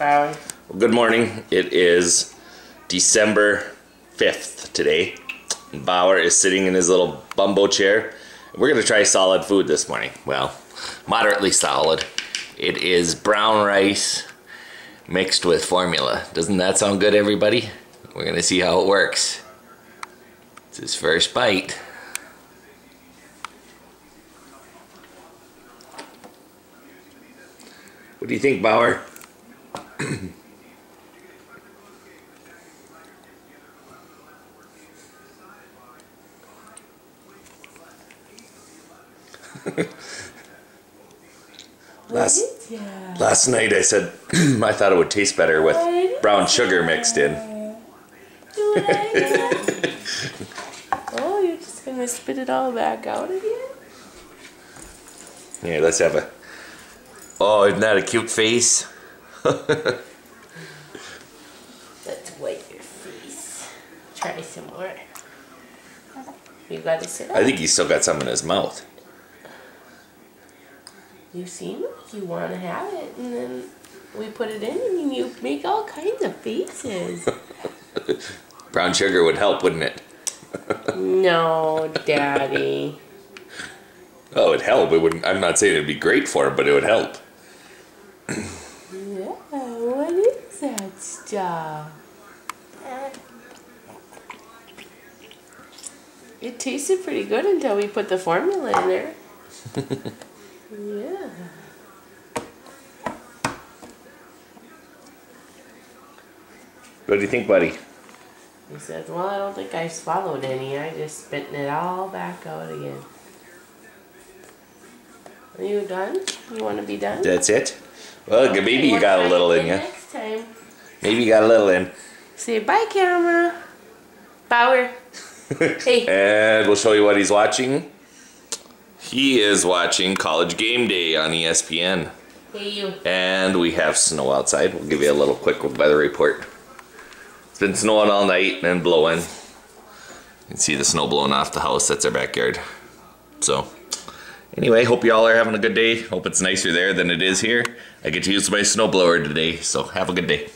Well, good morning. It is December 5th today. Bauer is sitting in his little bumbo chair. We're going to try solid food this morning. Well, moderately solid. It is brown rice mixed with formula. Doesn't that sound good, everybody? We're going to see how it works. It's his first bite. What do you think, Bauer? last Yeah. last night I said I thought it would taste better with brown sugar mixed in. oh, you're just gonna spit it all back out again? Here, let's have a. Oh, isn't that a cute face? Let's wipe your face. Try some more. You gotta sit I think he's still got some in his mouth. You seem like you wanna have it, and then we put it in, and you make all kinds of faces. Brown sugar would help, wouldn't it? no, Daddy. Oh, it'd help. It wouldn't. I'm not saying it'd be great for him, but it would help. Yeah, that stuff? It tasted pretty good until we put the formula in there. yeah. What do you think, buddy? He said, Well, I don't think I swallowed any. I just spitting it all back out again. Are you done? You want to be done? That's it. Well, maybe you got a little in you. Next time. Maybe you got a little in. Say bye, camera. Bauer. hey. And we'll show you what he's watching. He is watching College Game Day on ESPN. Hey, you. And we have snow outside. We'll give you a little quick weather report. It's been snowing all night and blowing. You can see the snow blowing off the house. That's our backyard. So, anyway, hope you all are having a good day. Hope it's nicer there than it is here. I get to use my snowblower today, so have a good day.